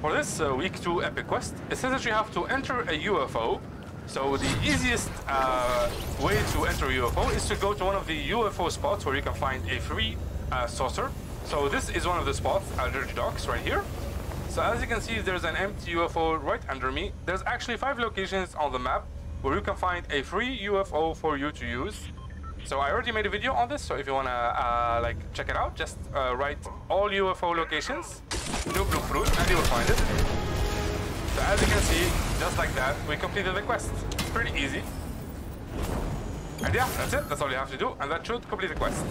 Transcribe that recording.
for this uh, week 2 epic quest, it says that you have to enter a UFO. So the easiest uh, way to enter a UFO is to go to one of the UFO spots where you can find a free uh, saucer. So this is one of the spots, Aldridge Docks, right here. So as you can see, there's an empty UFO right under me. There's actually five locations on the map where you can find a free UFO for you to use. So I already made a video on this, so if you wanna uh, like check it out, just uh, write all UFO locations, Noob Noob Fruit, find it. So as you can see, just like that, we completed the quest. It's pretty easy. And yeah, that's it. That's all you have to do, and that should complete the quest.